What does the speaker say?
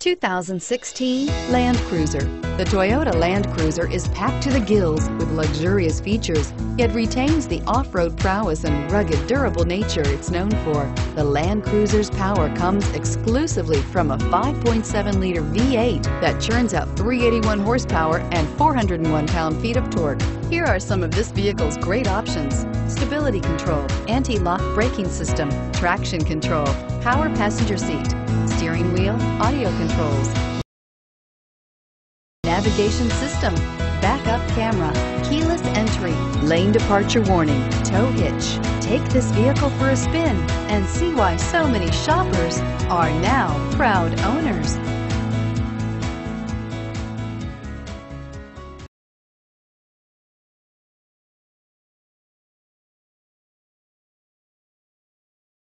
2016 Land Cruiser. The Toyota Land Cruiser is packed to the gills with luxurious features, yet retains the off-road prowess and rugged, durable nature it's known for. The Land Cruiser's power comes exclusively from a 5.7-liter V8 that churns out 381 horsepower and 401 pound-feet of torque. Here are some of this vehicle's great options. Stability control, anti-lock braking system, traction control, power passenger seat, steering wheel, audio controls, navigation system, backup camera, keyless entry, lane departure warning, tow hitch. Take this vehicle for a spin and see why so many shoppers are now proud owners.